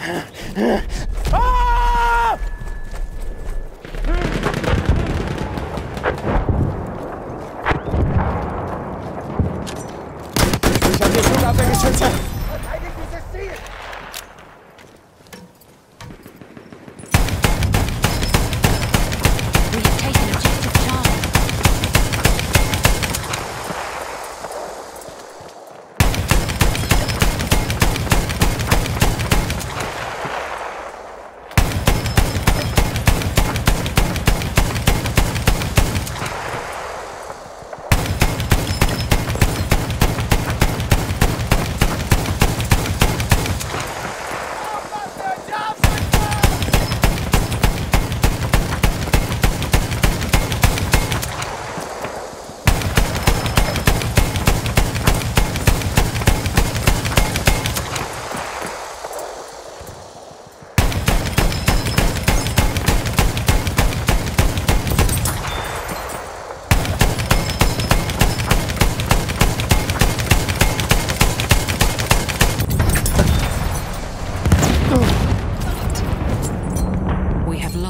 Ich habe hier Flugabwehrgeschütze. Verteidigt